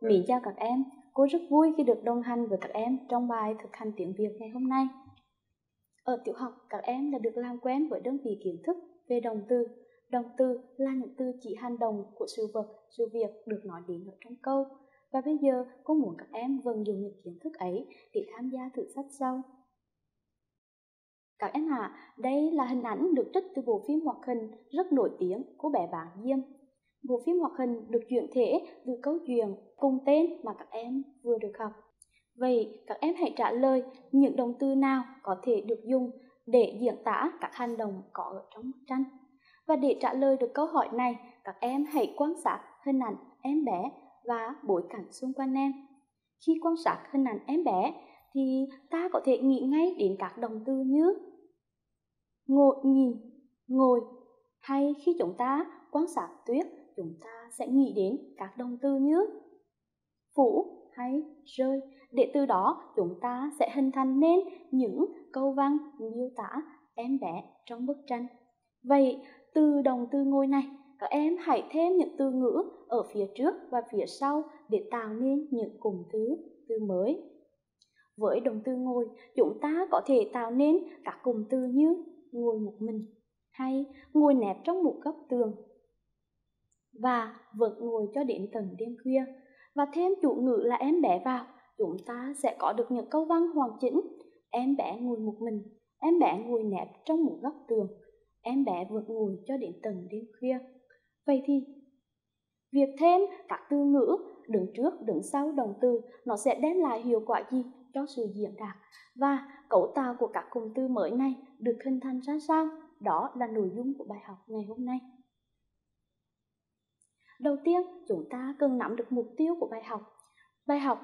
mỹ chào các em, cô rất vui khi được đồng hành với các em trong bài thực hành tiếng Việt ngày hôm nay. Ở tiểu học, các em đã được làm quen với đơn vị kiến thức về động từ. Động từ là những từ chỉ hành động của sự vật, sự việc được nói đến ở trong câu. Và bây giờ, cô muốn các em vận dụng những kiến thức ấy để tham gia thử sách sau. Các em ạ, à, đây là hình ảnh được trích từ bộ phim hoạt hình rất nổi tiếng của bé Vạn Diêm Bộ phim hoạt hình được chuyển thể từ câu chuyện cùng tên mà các em vừa được học. Vậy các em hãy trả lời những động từ nào có thể được dùng để diễn tả các hành động có ở trong bức tranh. Và để trả lời được câu hỏi này, các em hãy quan sát hình ảnh em bé và bối cảnh xung quanh em. Khi quan sát hình ảnh em bé thì ta có thể nghĩ ngay đến các động từ như ngồi nhìn, ngồi hay khi chúng ta quan sát tuyết chúng ta sẽ nghĩ đến các động từ như phủ hay rơi. Để từ đó, chúng ta sẽ hình thành nên những câu văn miêu tả em bé trong bức tranh. Vậy, từ động từ ngôi này, các em hãy thêm những từ ngữ ở phía trước và phía sau để tạo nên những cụm từ từ mới. Với động từ ngồi, chúng ta có thể tạo nên các cụm từ như ngồi một mình hay ngồi nép trong một góc tường và vẫn ngồi cho đến tận đêm khuya. Và thêm chủ ngữ là em bé vào, chúng ta sẽ có được những câu văn hoàn chỉnh. Em bé ngồi một mình, em bé ngồi nép trong một góc tường, em bé vẫn ngồi cho đến tận đêm khuya. Vậy thì việc thêm các từ ngữ, đứng trước, đứng sau, động từ, nó sẽ đem lại hiệu quả gì cho sự diễn đạt? Và cấu tạo của các cụm từ mới này được hình thành ra sao? Đó là nội dung của bài học ngày hôm nay. Đầu tiên, chúng ta cần nắm được mục tiêu của bài học. Bài học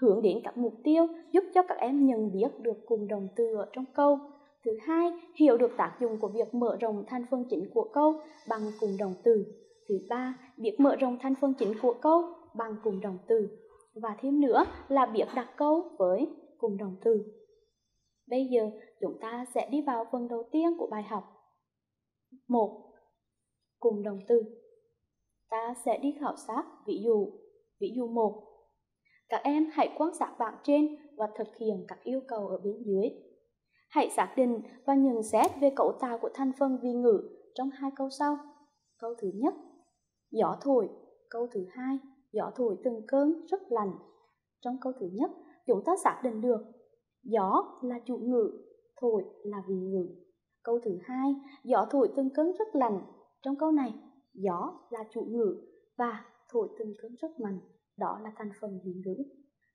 hướng đến các mục tiêu giúp cho các em nhận biết được cùng đồng từ ở trong câu. Thứ hai, hiểu được tác dụng của việc mở rộng thành phần chính của câu bằng cùng đồng từ. Thứ ba, biết mở rộng thành phần chính của câu bằng cùng đồng từ. Và thêm nữa là biết đặt câu với cùng đồng từ. Bây giờ chúng ta sẽ đi vào phần đầu tiên của bài học. một Cùng đồng từ ta sẽ đi khảo sát ví dụ. Ví dụ một Các em hãy quan sát bảng trên và thực hiện các yêu cầu ở bên dưới. Hãy xác định và nhận xét về cấu tạo của thành phần vi ngữ trong hai câu sau. Câu thứ nhất, gió thổi. Câu thứ hai, gió thổi từng cơn rất lạnh. Trong câu thứ nhất, chúng ta xác định được gió là chủ ngữ, thổi là vị ngữ. Câu thứ hai, gió thổi từng cơn rất lạnh. Trong câu này, gió là chủ ngữ và thổi từng cơn rất mạnh, đó là thành phần vị ngữ.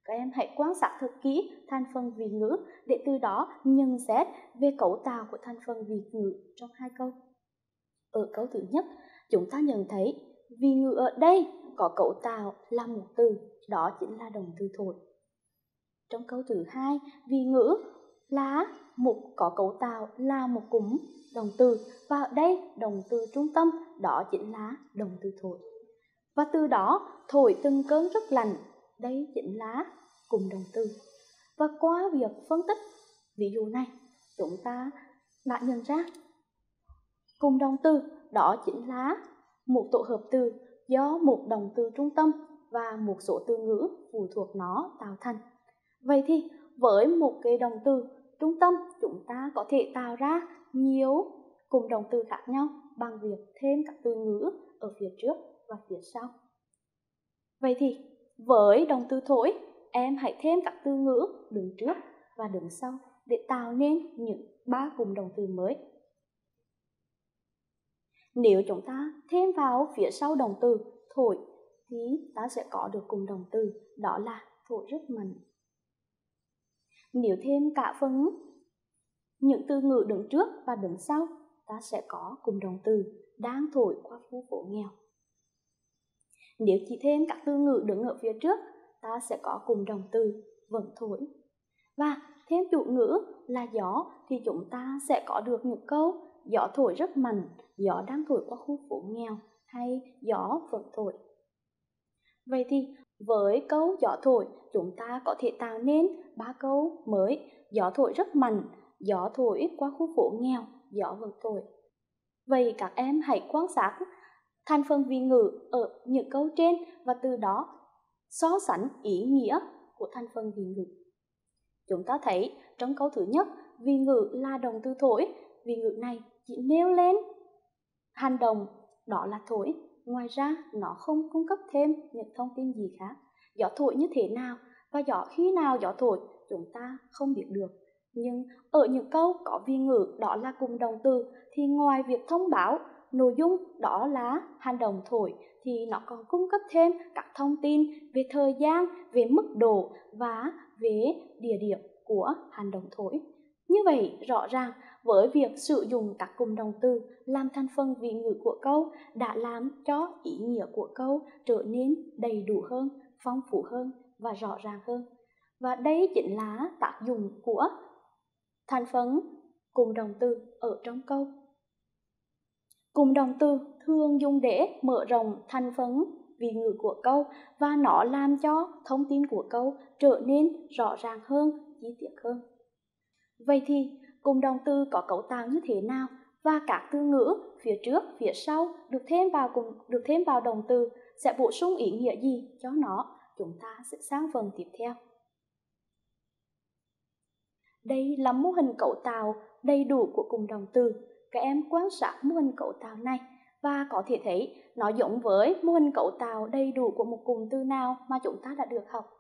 Các em hãy quan sát thật kỹ thành phần vị ngữ để từ đó nhận xét về cấu tạo của thành phần vị ngữ trong hai câu. Ở câu thứ nhất, chúng ta nhận thấy vị ngữ ở đây có cấu tạo là một từ, đó chính là động từ thổi. Trong câu thứ hai, vị ngữ là một có cấu tạo là một cụm động từ, và ở đây động từ trung tâm, đó chính là động từ thổi. Và từ đó, thổi từng cơn rất lạnh, đây chính là cụm động từ. Và qua việc phân tích, ví dụ này, chúng ta đã nhận ra cụm động từ, đó chính là một tổ hợp từ do một động từ trung tâm và một số từ ngữ phụ thuộc nó tạo thành. Vậy thì, với một cái động từ trung tâm chúng ta có thể tạo ra nhiều cụm động từ khác nhau bằng việc thêm các từ ngữ ở phía trước và phía sau. Vậy thì với động từ thổi, em hãy thêm các từ ngữ đứng trước và đứng sau để tạo nên những ba cụm động từ mới. Nếu chúng ta thêm vào phía sau động từ thổi thì ta sẽ có được cụm động từ đó là thổi rất mạnh. Nếu thêm cả phần những từ ngữ đứng trước và đứng sau ta sẽ có cùng đồng từ đang thổi qua khu phố nghèo. Nếu chỉ thêm các từ ngữ đứng ở phía trước, ta sẽ có cùng đồng từ vẫn thổi. Và thêm chủ ngữ là gió thì chúng ta sẽ có được những câu gió thổi rất mạnh, gió đang thổi qua khu phố nghèo hay gió vẫn thổi. Vậy thì với câu gió thổi, chúng ta có thể tạo nên ba câu mới gió thổi rất mạnh, gió thổi qua khu phố nghèo gió vừa thổi. Vậy các em hãy quan sát thành phần vị ngữ ở những câu trên và từ đó so sánh ý nghĩa của thành phần vị ngữ. Chúng ta thấy trong câu thứ nhất, vị ngữ là động từ thổi, vị ngữ này chỉ nêu lên hành động đó là thổi. Ngoài ra, nó không cung cấp thêm những thông tin gì khác. Gió thổi như thế nào và gió khi nào gió thổi chúng ta không biết được. Nhưng ở những câu có vi ngữ đó là cùng động từ thì ngoài việc thông báo nội dung đó là hành động thổi thì nó còn cung cấp thêm các thông tin về thời gian, về mức độ và về địa điểm của hành động thổi. Như vậy, rõ ràng với việc sử dụng các cụm động từ làm thành phần vị ngữ của câu đã làm cho ý nghĩa của câu trở nên đầy đủ hơn, phong phú hơn và rõ ràng hơn. Và đây chính là tác dụng của thành phần cụm động từ ở trong câu. cụm động từ thường dùng để mở rộng thành phần vị ngữ của câu và nó làm cho thông tin của câu trở nên rõ ràng hơn, chi tiết hơn. Vậy thì cùng động từ có cấu tạo như thế nào và các từ ngữ phía trước, phía sau được thêm vào cùng được thêm vào động từ sẽ bổ sung ý nghĩa gì cho nó? Chúng ta sẽ sang phần tiếp theo. Đây là mô hình cấu tạo đầy đủ của cùng động từ. Các em quan sát mô hình cấu tạo này và có thể thấy nó giống với mô hình cấu tạo đầy đủ của một cụm từ nào mà chúng ta đã được học.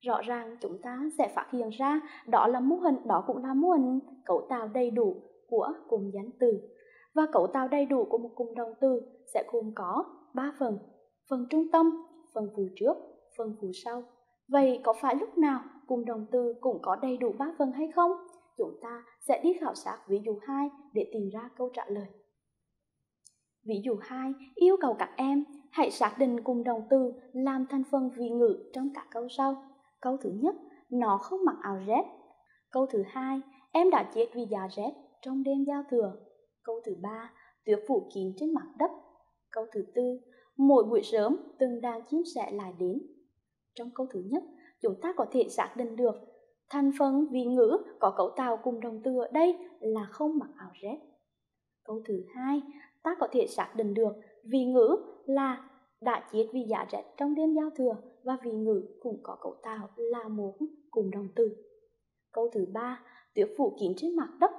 Rõ ràng chúng ta sẽ phát hiện ra đó là mô hình đó cũng là mô hình cấu tạo đầy đủ của cụm danh từ. Và cấu tạo đầy đủ của một cụm động từ sẽ gồm có 3 phần: phần trung tâm, phần phụ trước, phần phụ sau. Vậy có phải lúc nào cụm động từ cũng có đầy đủ 3 phần hay không? Chúng ta sẽ đi khảo sát ví dụ 2 để tìm ra câu trả lời. Ví dụ 2 yêu cầu các em hãy xác định cùng động từ làm thành phần vị ngữ trong các câu sau. Câu thứ nhất, nó không mặc áo rét. Câu thứ hai, em đã chết vì dạ giá rét trong đêm giao thừa. Câu thứ ba, tuyết phủ kín trên mặt đất. Câu thứ tư, mỗi buổi sớm từng đàn chim sẻ lại đến. Trong câu thứ nhất, chúng ta có thể xác định được thành phần vị ngữ có cấu tạo cùng đồng từ ở đây là không mặc áo rét. Câu thứ hai, ta có thể xác định được vị ngữ là đã chết vì dạ giá rét trong đêm giao thừa và vị ngữ cũng có cấu tạo là một cùng động từ. Câu thứ ba, tuyết phủ kín trên mặt đất.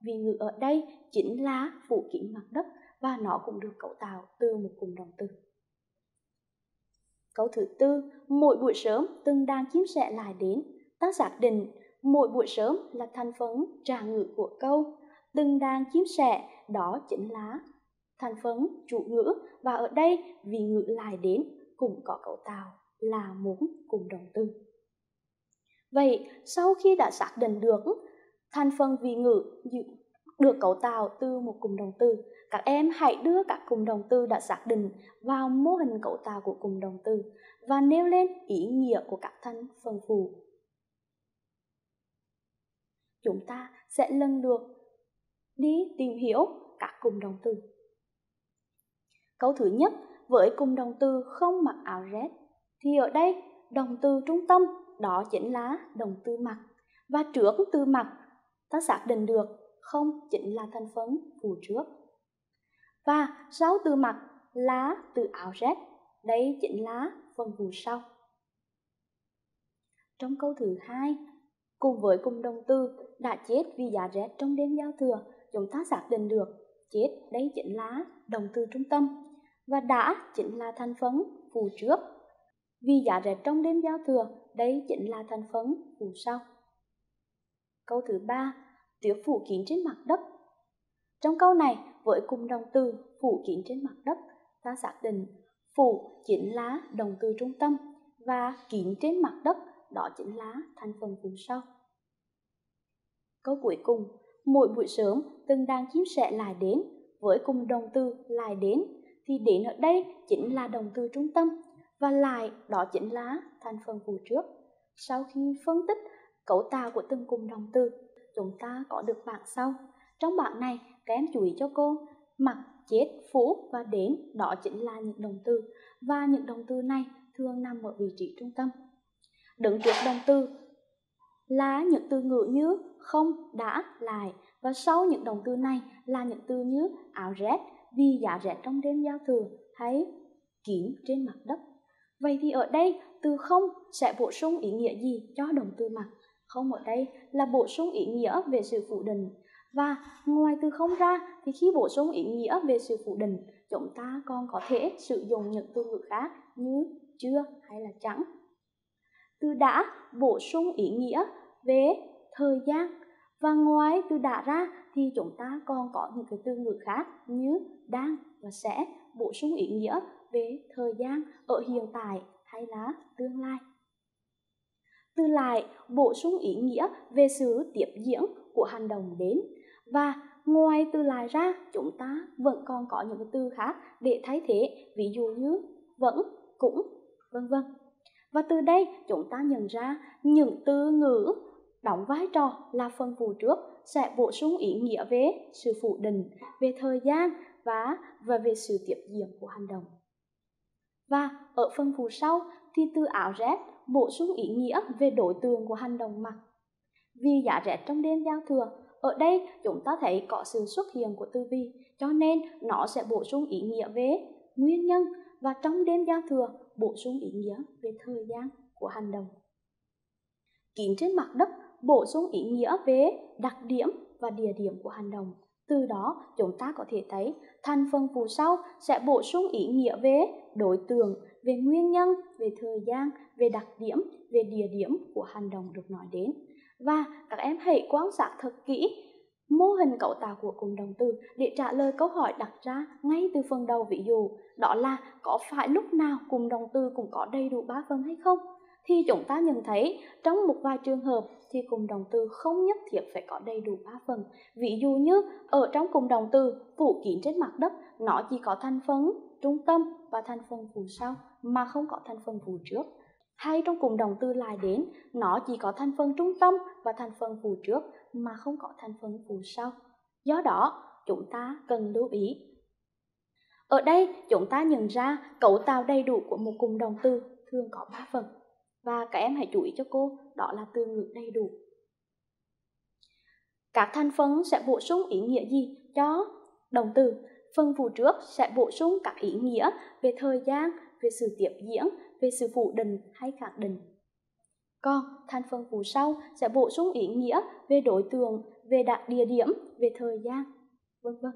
Vị ngữ ở đây chính là phủ kín mặt đất và nó cũng được cấu tạo từ một cùng động từ. Câu thứ tư, mỗi buổi sớm từng đàn chim sẻ lại đến. Ta xác định mỗi buổi sớm là thành phần trạng ngữ của câu. Từng đàn chim sẻ đó chính là thành phần chủ ngữ và ở đây vì ngữ lại đến cũng có cấu tạo là muốn cùng đồng tư. Vậy sau khi đã xác định được thành phần vị ngữ được cấu tạo từ một cùng đồng từ, các em hãy đưa các cùng đồng từ đã xác định vào mô hình cấu tạo của cùng đồng từ và nêu lên ý nghĩa của các thành phần phụ. Chúng ta sẽ lần lượt đi tìm hiểu các cùng đồng từ. Câu thứ nhất, với cùng đồng từ không mặc áo rét, thì ở đây động từ trung tâm đó chính là động từ mặt Và trước từ mặt ta xác định được không chính là thành phần phụ trước. Và sau từ mặt là từ áo rét, đây chính là phần phụ sau. Trong câu thứ hai, cùng với cùng đồng từ đã chết vì giá rét trong đêm giao thừa, chúng ta xác định được chết đây chính là động từ trung tâm và đã chính là thành phần phụ trước. Vì giá rệt trong đêm giao thừa, đây chính là thành phần phù sau. Câu thứ ba, tuyết phủ kín trên mặt đất. Trong câu này, với cùng động từ phủ kín trên mặt đất, ta xác định phủ chính là động từ trung tâm và kín trên mặt đất đó chính là thành phần phù sau. Câu cuối cùng, mỗi buổi sớm từng đàn chim sẻ lại đến với cùng động từ lại đến thì đến ở đây chính là động từ trung tâm và lại đó chính là thành phần phụ trước. Sau khi phân tích cấu tạo của từng cụm động từ, chúng ta có được bảng sau. Trong bảng này, các em chú ý cho cô, mặc, chết, phú và đến, đó chính là những động từ. Và những động từ này thường nằm ở vị trí trung tâm. Đứng trước động từ là những từ ngữ như không, đã, lại và sau những động từ này là những từ như áo rét, vì giá rét trong đêm giao thừa hay kín trên mặt đất. Vậy thì ở đây từ không sẽ bổ sung ý nghĩa gì cho động từ mặc Không ở đây là bổ sung ý nghĩa về sự phủ định. Và ngoài từ không ra thì khi bổ sung ý nghĩa về sự phủ định, chúng ta còn có thể sử dụng những từ ngữ khác như chưa hay là chẳng. Từ đã bổ sung ý nghĩa về thời gian và ngoài từ đã ra thì chúng ta còn có những cái từ ngữ khác như đang và sẽ bổ sung ý nghĩa về thời gian ở hiện tại hay là tương lai. Từ lại, bổ sung ý nghĩa về sự tiếp diễn của hành động đến. Và ngoài từ lại ra, chúng ta vẫn còn có những cái từ khác để thay thế, ví dụ như vẫn, cũng, vân vân. Và từ đây, chúng ta nhận ra những từ ngữ đóng vai trò là phần phụ trước sẽ bổ sung ý nghĩa về sự phủ định, về thời gian và và về sự tiếp diễn của hành động và ở phần phụ sau thì từ áo rét bổ sung ý nghĩa về đối tượng của hành động mặc. Vì giá rét trong đêm giao thừa, ở đây chúng ta thấy có sự xuất hiện của từ vi cho nên nó sẽ bổ sung ý nghĩa về nguyên nhân và trong đêm giao thừa bổ sung ý nghĩa về thời gian của hành động. Kín trên mặt đất bổ sung ý nghĩa về đặc điểm và địa điểm của hành động từ đó, chúng ta có thể thấy thành phần phụ sau sẽ bổ sung ý nghĩa về đối tượng, về nguyên nhân, về thời gian, về đặc điểm, về địa điểm của hành động được nói đến. Và các em hãy quan sát thật kỹ mô hình cấu tạo của cụm động từ để trả lời câu hỏi đặt ra ngay từ phần đầu. Ví dụ, đó là có phải lúc nào cụm động từ cũng có đầy đủ ba phần hay không? Thì chúng ta nhận thấy trong một vài trường hợp thì cụm động từ không nhất thiết phải có đầy đủ ba phần. Ví dụ như ở trong cụm động từ phủ kín trên mặt đất, nó chỉ có thành phần trung tâm và thành phần phụ sau mà không có thành phần phụ trước. Hay trong cụm động từ lại đến, nó chỉ có thành phần trung tâm và thành phần phụ trước mà không có thành phần phụ sau. Do đó, chúng ta cần lưu ý. Ở đây, chúng ta nhận ra cấu tạo đầy đủ của một cụm động từ thường có ba phần. Và các em hãy chú ý cho cô, đó là từ ngữ đầy đủ. Các thành phần sẽ bổ sung ý nghĩa gì cho động từ? Phần phụ trước sẽ bổ sung các ý nghĩa về thời gian, về sự tiếp diễn, về sự phủ định hay khẳng định. Còn thành phần phụ sau sẽ bổ sung ý nghĩa về đối tượng, về đặc địa điểm, về thời gian, vân vân.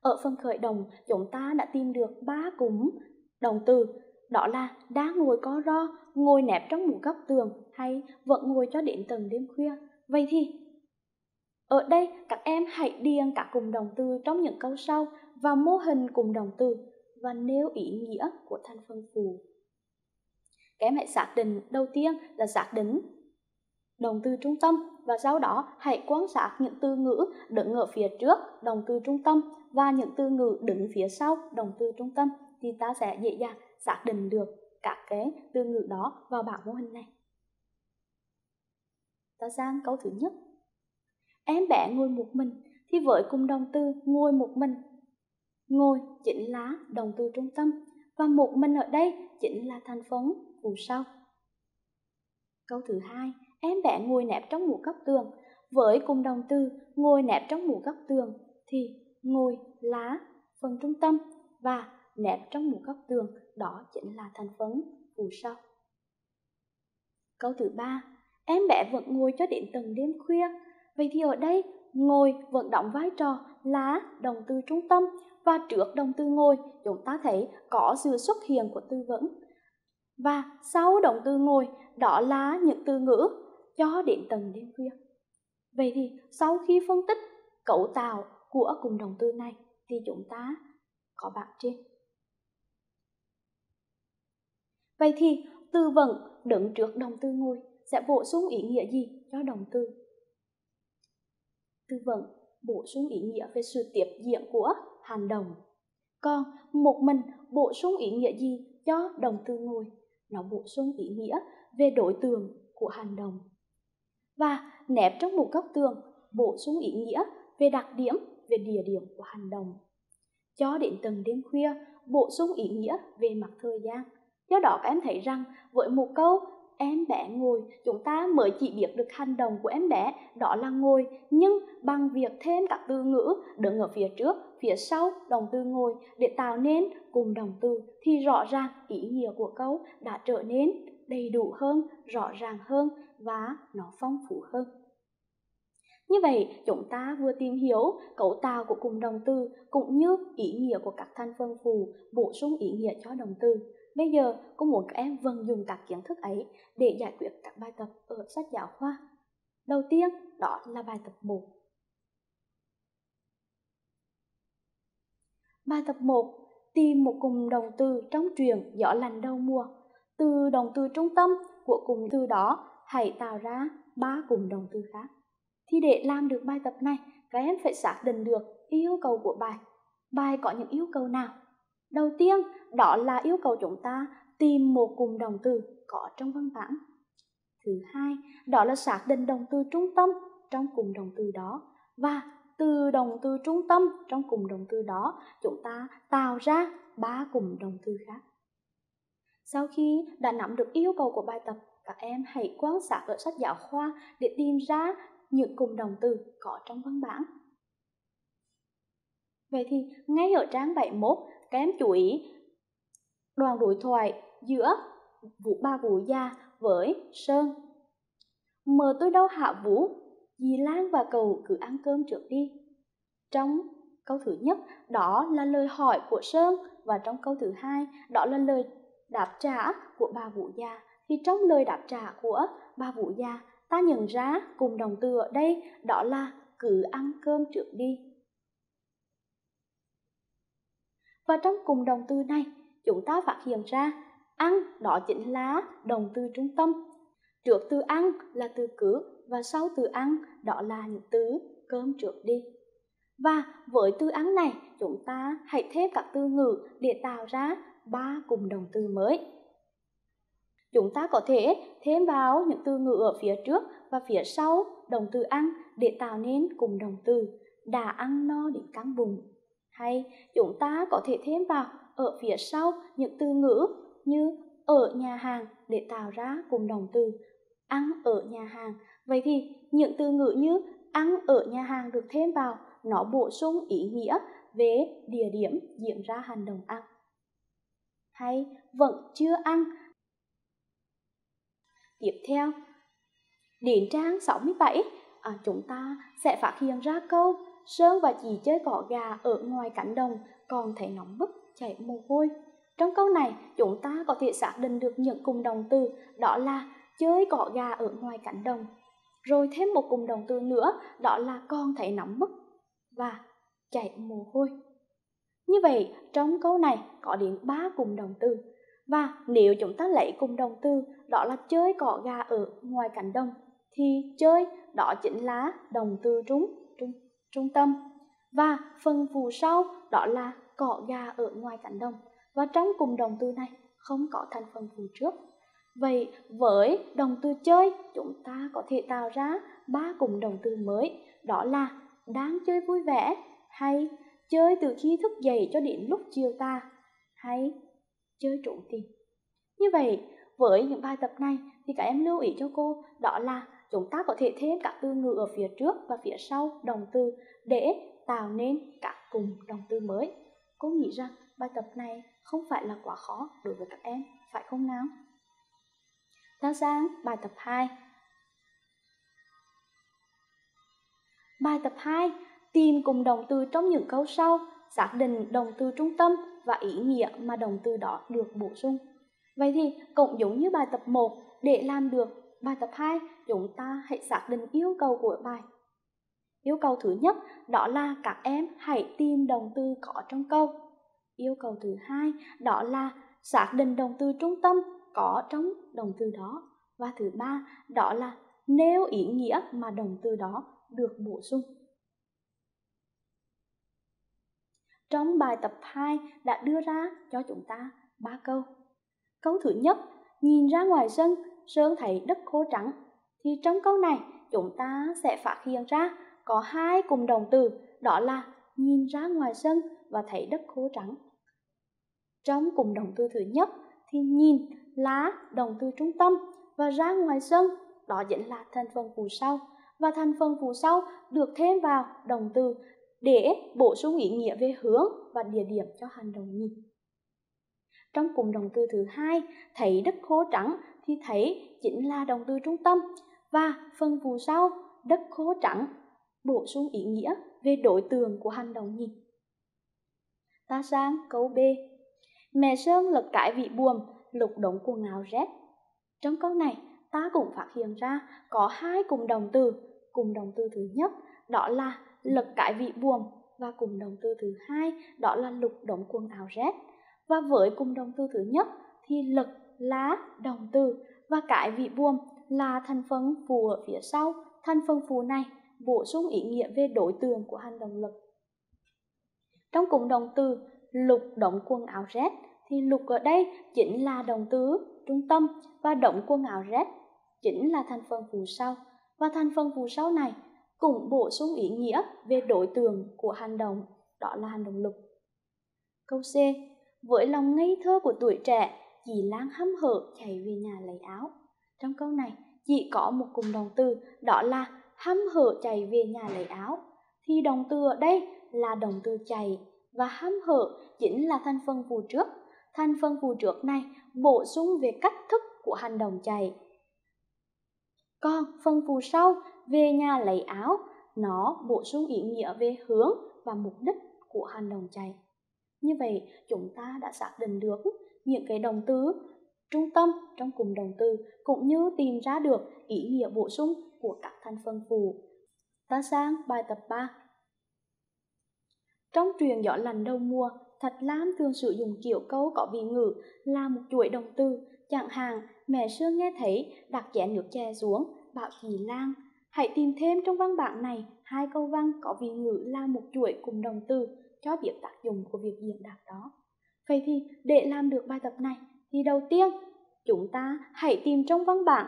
Ở phần khởi động, chúng ta đã tìm được ba cụm động từ đó là đã ngồi có ro, ngồi nép trong một góc tường hay vẫn ngồi cho đến tầng đêm khuya. Vậy thì, ở đây các em hãy điền các cụm đồng từ trong những câu sau vào mô hình cụm đồng từ và nêu ý nghĩa của thành phần phụ. Các em hãy xác định đầu tiên là xác định đồng từ trung tâm và sau đó hãy quan sát những từ ngữ đứng ở phía trước đồng từ trung tâm và những từ ngữ đứng phía sau đồng từ trung tâm thì ta sẽ dễ dàng xác định được các cái từ ngữ đó vào bảng mô hình này. Ta sang câu thứ nhất. Em bé ngồi một mình thì với cùng đồng từ ngồi một mình. Ngồi chính là đồng từ trung tâm và một mình ở đây chính là thành phần phụ sau. Câu thứ hai, em bé ngồi nẹp trong một góc tường. Với cùng đồng từ ngồi nẹp trong một góc tường thì ngồi lá phần trung tâm và nẹp trong một góc tường, đó chính là thành phần phù sau. Câu thứ ba, em bé vẫn ngồi cho đến tầng đêm khuya. Vậy thì ở đây, ngồi vẫn đóng vai trò là động từ trung tâm và trước động từ ngồi chúng ta thấy có sự xuất hiện của từ vẫn. Và sau động từ ngồi đó là những từ ngữ cho đến tầng đêm khuya. Vậy thì sau khi phân tích cấu tạo của cùng động từ này thì chúng ta có bảng trên. Vậy thì từ vận đứng trước động từ ngồi sẽ bổ sung ý nghĩa gì cho động từ? Từ vận bổ sung ý nghĩa về sự tiếp diễn của hành động. Còn một mình bổ sung ý nghĩa gì cho động từ ngồi? Nó bổ sung ý nghĩa về đối tượng của hành động. Và nép trong một góc tường bổ sung ý nghĩa về đặc điểm, về địa điểm của hành động. Cho đến từng đêm khuya, bổ sung ý nghĩa về mặt thời gian Do đó các em thấy rằng với một câu em bé ngồi, chúng ta mới chỉ biết được hành động của em bé, đó là ngồi, nhưng bằng việc thêm các từ ngữ đứng ở phía trước, phía sau động từ ngồi để tạo nên cùng động từ thì rõ ràng ý nghĩa của câu đã trở nên đầy đủ hơn, rõ ràng hơn và nó phong phú hơn. Như vậy, chúng ta vừa tìm hiểu cấu tạo của cùng động từ cũng như ý nghĩa của các thành phần phụ bổ sung ý nghĩa cho động từ. Bây giờ, cô muốn các em vận dụng các kiến thức ấy để giải quyết các bài tập ở sách giáo khoa. Đầu tiên, đó là bài tập 1. Bài tập 1. Tìm một cụm đồng từ trong truyện gió lành đầu mùa. Từ đồng từ trung tâm của cụm từ đó, hãy tạo ra ba cụm đồng từ khác. Thì để làm được bài tập này, các em phải xác định được yêu cầu của bài. Bài có những yêu cầu nào? Đầu tiên, đó là yêu cầu chúng ta tìm một cụm động từ có trong văn bản. Thứ hai, đó là xác định động từ trung tâm trong cụm động từ đó và từ động từ trung tâm trong cụm động từ đó chúng ta tạo ra ba cụm động từ khác. Sau khi đã nắm được yêu cầu của bài tập, các em hãy quan sát ở sách giáo khoa để tìm ra những cụm động từ có trong văn bản. Vậy thì ngay ở trang 71, kém chú ý đoàn đối thoại giữa Vũ Ba Vũ Gia với Sơn. Mời tôi đâu hạ Vũ, dì Lan và cậu cứ ăn cơm trước đi. Trong câu thứ nhất, đó là lời hỏi của Sơn và trong câu thứ hai, đó là lời đáp trả của bà Vũ Gia. Thì trong lời đáp trả của bà Vũ Gia, ta nhận ra cùng đồng từ ở đây đó là cứ ăn cơm trước đi. Và trong cùng đồng từ này, chúng ta phát hiện ra ăn đó chính là đồng từ trung tâm. Trước từ ăn là từ cứ và sau từ ăn đó là những từ cơm trước đi. Và với từ ăn này, chúng ta hãy thêm các từ ngữ để tạo ra ba cùng đồng từ mới. Chúng ta có thể thêm vào những từ ngữ ở phía trước và phía sau đồng từ ăn để tạo nên cùng đồng từ đã ăn no đến căng bụng. Hay chúng ta có thể thêm vào ở phía sau những từ ngữ như ở nhà hàng để tạo ra cùng đồng từ ăn ở nhà hàng. Vậy thì những từ ngữ như ăn ở nhà hàng được thêm vào nó bổ sung ý nghĩa về địa điểm diễn ra hành động ăn. Hay vẫn chưa ăn Tiếp theo, đến trang 67, à, chúng ta sẽ phát hiện ra câu Sơn và chị chơi cỏ gà ở ngoài cánh đồng còn thấy nóng bức chảy mồ hôi. Trong câu này, chúng ta có thể xác định được những cùng đồng từ đó là chơi cỏ gà ở ngoài cánh đồng. Rồi thêm một cùng đồng từ nữa đó là con thấy nóng bức và chảy mồ hôi. Như vậy, trong câu này có đến ba cùng đồng từ và nếu chúng ta lấy cùng đồng từ đó là chơi cỏ gà ở ngoài cánh đồng thì chơi đó chính là đồng từ trúng, trúng trung tâm. Và phần phụ sau đó là cỏ gà ở ngoài cánh đồng. Và trong cùng đồng từ này không có thành phần phụ trước. Vậy với đồng từ chơi chúng ta có thể tạo ra ba cùng đồng từ mới. Đó là đáng chơi vui vẻ hay chơi từ khi thức dậy cho đến lúc chiều ta hay chơi trộm tìm. Như vậy, với những bài tập này thì các em lưu ý cho cô đó là chúng ta có thể thêm các từ ngữ ở phía trước và phía sau đồng từ để tạo nên các cùng đồng từ mới. Cô nghĩ rằng bài tập này không phải là quá khó đối với các em, phải không nào? Ta sang bài tập 2. Bài tập 2, tìm cùng đồng từ trong những câu sau, xác định đồng từ trung tâm và ý nghĩa mà động từ đó được bổ sung. Vậy thì cũng giống như bài tập 1, để làm được bài tập 2, chúng ta hãy xác định yêu cầu của bài. Yêu cầu thứ nhất đó là các em hãy tìm động từ có trong câu. Yêu cầu thứ hai đó là xác định động từ trung tâm có trong động từ đó. Và thứ ba đó là nêu ý nghĩa mà động từ đó được bổ sung. Trong bài tập 2 đã đưa ra cho chúng ta ba câu. Câu thứ nhất, nhìn ra ngoài sân, Sơn thấy đất khô trắng. Thì trong câu này, chúng ta sẽ phát hiện ra có hai cùng đồng từ, đó là nhìn ra ngoài sân và thấy đất khô trắng. Trong cùng đồng từ thứ nhất thì nhìn là đồng từ trung tâm và ra ngoài sân, đó chính là thành phần phụ sau. Và thành phần phụ sau được thêm vào đồng từ để bổ sung ý nghĩa về hướng và địa điểm cho hành động nhìn. Trong cụm động từ thứ hai, thấy đất khô trắng thì thấy chính là động từ trung tâm và phần phụ sau đất khô trắng bổ sung ý nghĩa về đối tượng của hành động nhìn. Ta sang câu B. Mẹ Sơn lật cái vị buồm, lục đống quần áo rét. Trong câu này, ta cũng phát hiện ra có hai cụm động từ. Cụm động từ thứ nhất đó là lật cái vị buồm và cụm động từ thứ hai đó là lục đống quần áo rét. Và với cụm động từ thứ nhất thì lực, lá, động từ và cái vị buồm là thành phần phụ ở phía sau. Thành phần phụ này bổ sung ý nghĩa về đối tượng của hành động lực. Trong cụm động từ lục động quần áo rét thì lục ở đây chính là động từ trung tâm và động quần áo rét chính là thành phần phụ sau và thành phần phụ sau này cũng bổ sung ý nghĩa về đối tượng của hành động, đó là hành động lục. Câu C với lòng ngây thơ của tuổi trẻ, chị Lan hăm hở chạy về nhà lấy áo. Trong câu này, chỉ có một cụm động từ, đó là hăm hở chạy về nhà lấy áo. Thì động từ ở đây là động từ chạy, và hăm hở chính là thành phần phụ trước. Thành phần phụ trước này bổ sung về cách thức của hành động chạy. Còn phần phụ sau, về nhà lấy áo, nó bổ sung ý nghĩa về hướng và mục đích của hành động chạy như vậy chúng ta đã xác định được những cái động từ trung tâm trong cùng động từ cũng như tìm ra được ý nghĩa bổ sung của các thành phần phụ. Ta sang bài tập 3. Trong truyền gió lành đầu mùa, Thạch Lam thường sử dụng kiểu câu có vị ngữ là một chuỗi động từ, chẳng hạn mẹ Sương nghe thấy đặt chén nước chè xuống, bảo chị Lan. Hãy tìm thêm trong văn bản này hai câu văn có vị ngữ là một chuỗi cùng động từ cho biết tác dụng của việc diễn đạt đó. Vậy thì để làm được bài tập này thì đầu tiên chúng ta hãy tìm trong văn bản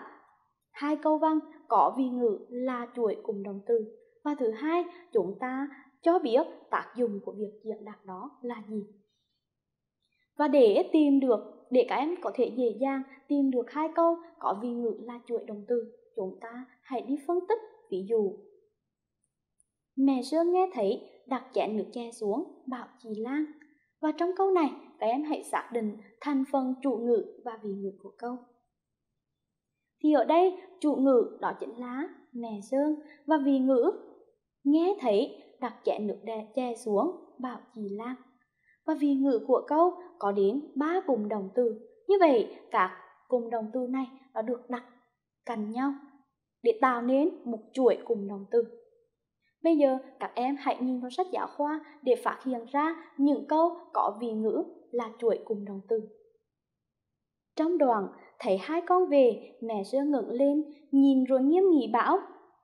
hai câu văn có vi ngữ là chuỗi cùng động từ. Và thứ hai, chúng ta cho biết tác dụng của việc diễn đạt đó là gì. Và để tìm được, để các em có thể dễ dàng tìm được hai câu có vi ngữ là chuỗi động từ, chúng ta hãy đi phân tích. Ví dụ, mẹ sương nghe thấy đặt chén nước chè xuống, bảo chị lan. Và trong câu này, các em hãy xác định thành phần chủ ngữ và vị ngữ của câu. Thì ở đây, chủ ngữ đó chính là mẹ sơn và vị ngữ. Nghe thấy đặt chén nước đè che xuống, bảo chị Lan. Và vị ngữ của câu có đến ba cùng đồng từ. Như vậy, các cùng đồng từ này đã được đặt cạnh nhau để tạo nên một chuỗi cùng đồng từ bây giờ các em hãy nhìn vào sách giáo khoa để phát hiện ra những câu có vị ngữ là chuỗi cùng động từ trong đoạn thấy hai con về, mẹ sơ ngẩng lên, nhìn rồi nghiêm nghị bảo,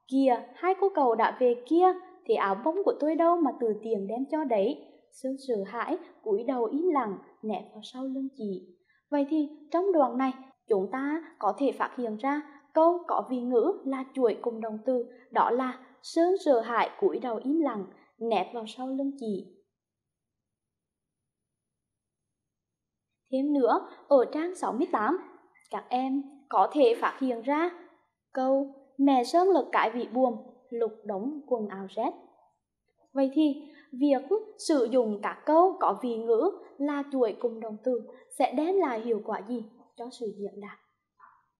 kìa, hai cô cậu đã về kia, thì áo bông của tôi đâu mà từ tiền đem cho đấy. Sương sợ hãi, cúi đầu im lặng, nẹp vào sau lưng chị. Vậy thì trong đoạn này, chúng ta có thể phát hiện ra câu có vị ngữ là chuỗi cùng động từ, đó là Sơn sợ hãi cúi đầu im lặng, nẹp vào sau lưng chị. Thêm nữa, ở trang 68, các em có thể phát hiện ra câu mẹ Sơn lật cái vị buồm, lục đóng quần áo rét. Vậy thì, việc sử dụng các câu có vị ngữ là chuỗi cùng đồng từ sẽ đem lại hiệu quả gì cho sự diễn đạt?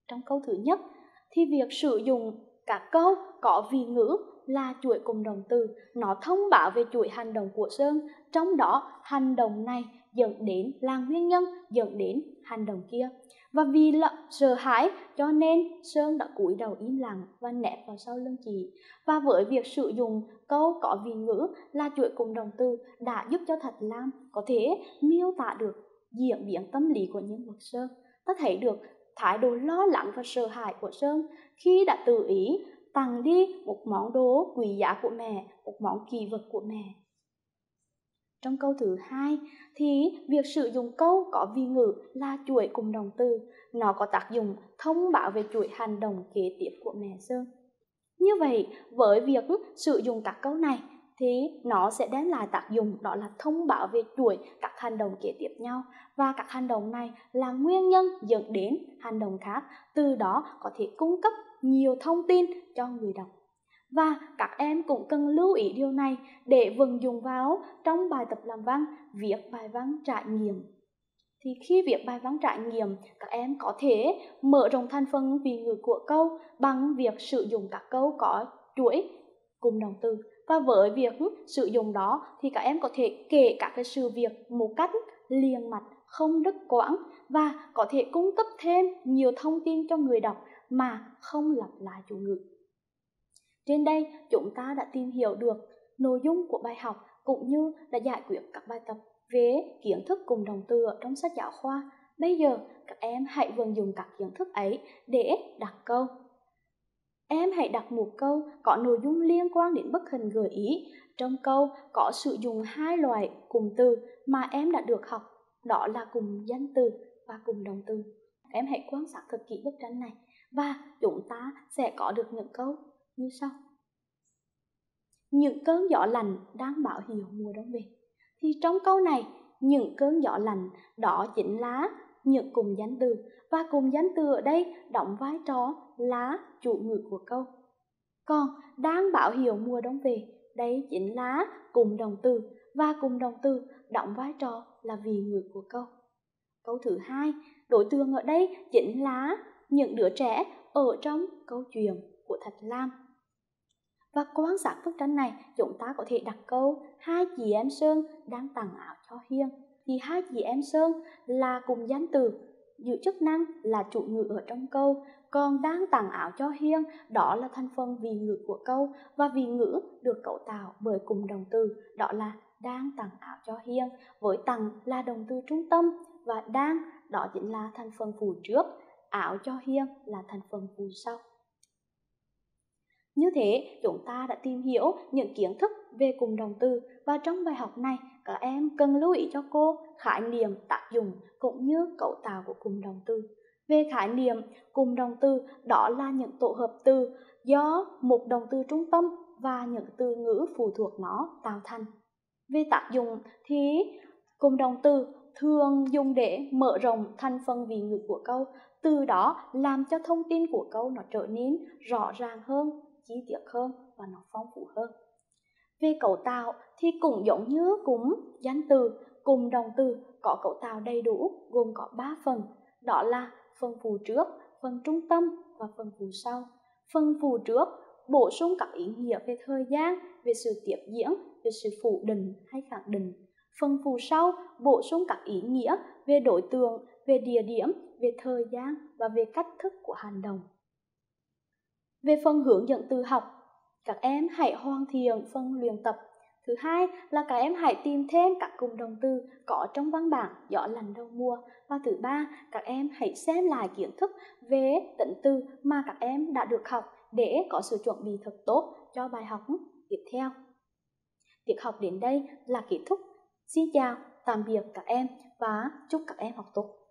Trong câu thứ nhất, thì việc sử dụng các câu có vị ngữ là chuỗi cùng động từ, nó thông báo về chuỗi hành động của Sơn, trong đó hành động này dẫn đến là nguyên nhân dẫn đến hành động kia. Và vì là sợ hãi cho nên Sơn đã cúi đầu im lặng và nép vào sau lưng chị. Và với việc sử dụng câu có vị ngữ là chuỗi cùng đồng từ đã giúp cho Thạch Lam có thể miêu tả được diễn biến tâm lý của nhân vật Sơn. Ta thấy được thái độ lo lắng và sợ hãi của Sơn khi đã tự ý tặng đi một món đồ quý giá của mẹ, một món kỳ vật của mẹ. Trong câu thứ hai thì việc sử dụng câu có vi ngữ là chuỗi cùng đồng từ, nó có tác dụng thông báo về chuỗi hành động kế tiếp của mẹ Sơn. Như vậy, với việc sử dụng các câu này thì nó sẽ đem lại tác dụng, đó là thông báo về chuỗi các hành động kế tiếp nhau. Và các hành động này là nguyên nhân dẫn đến hành động khác, từ đó có thể cung cấp nhiều thông tin cho người đọc. Và các em cũng cần lưu ý điều này để vận dụng vào trong bài tập làm văn, viết bài văn trải nghiệm. Thì khi viết bài văn trải nghiệm, các em có thể mở rộng thành phần vị ngữ của câu bằng việc sử dụng các câu có chuỗi cùng động từ và với việc sử dụng đó thì các em có thể kể các cái sự việc một cách liền mạch, không đứt quãng và có thể cung cấp thêm nhiều thông tin cho người đọc mà không lặp lại chủ ngữ trên đây, chúng ta đã tìm hiểu được nội dung của bài học cũng như đã giải quyết các bài tập về kiến thức cùng đồng từ ở trong sách giáo khoa. Bây giờ, các em hãy vận dụng các kiến thức ấy để đặt câu. Em hãy đặt một câu có nội dung liên quan đến bức hình gợi ý. Trong câu có sử dụng hai loại cụm từ mà em đã được học, đó là cụm danh từ và cụm động từ. Em hãy quan sát thật kỹ bức tranh này và chúng ta sẽ có được những câu như sau. Những cơn gió lạnh đang báo hiệu mùa đông về. Thì trong câu này, những cơn gió lạnh đó chính là những cùng danh từ và cùng danh từ ở đây đóng vai trò lá chủ ngữ của câu. Còn đang báo hiệu mùa đông về, đây chính lá cùng động từ và cùng động từ đóng vai trò là vị ngữ của câu. Câu thứ hai, đối tượng ở đây chính là những đứa trẻ ở trong câu chuyện của Thạch Lam. Và quan sát bức tranh này, chúng ta có thể đặt câu hai chị em Sơn đang tặng áo cho Hiên. Thì hai chị em Sơn là cùng danh từ, giữ chức năng là chủ ngữ ở trong câu, còn đang tặng áo cho Hiên đó là thành phần vị ngữ của câu và vị ngữ được cấu tạo bởi cùng động từ đó là đang tặng áo cho Hiên với tặng là động từ trung tâm và đang đó chính là thành phần phụ trước áo cho Hiên là thành phần phụ sau. Như thế, chúng ta đã tìm hiểu những kiến thức về cùng động từ và trong bài học này, các em cần lưu ý cho cô khái niệm, tác dụng cũng như cấu tạo của cùng động từ. Về khái niệm, cùng động từ đó là những tổ hợp từ do một động từ trung tâm và những từ ngữ phụ thuộc nó tạo thành. Về tác dụng thì cùng động từ thường dùng để mở rộng thành phần vị ngữ của câu, từ đó làm cho thông tin của câu nó trở nên rõ ràng hơn, chi tiết hơn và nó phong phú hơn. Về cấu tạo thì cũng giống như cúm, danh từ, cùng động từ có cấu tạo đầy đủ gồm có 3 phần, đó là phần phụ trước, phần trung tâm và phần phụ sau. Phần phụ trước bổ sung các ý nghĩa về thời gian, về sự tiếp diễn, về sự phủ định hay khẳng định. Phần phụ sau bổ sung các ý nghĩa về đối tượng, về địa điểm, về thời gian và về cách thức của hành động. Về phần hướng dẫn từ học, các em hãy hoàn thiện phần luyện tập. Thứ hai là các em hãy tìm thêm các cụm động từ có trong văn bản gió lạnh đầu mùa. Và thứ ba, các em hãy xem lại kiến thức về tính từ mà các em đã được học để có sự chuẩn bị thật tốt cho bài học tiếp theo. Việc học đến đây là kết thúc. Xin chào, tạm biệt các em và chúc các em học tốt.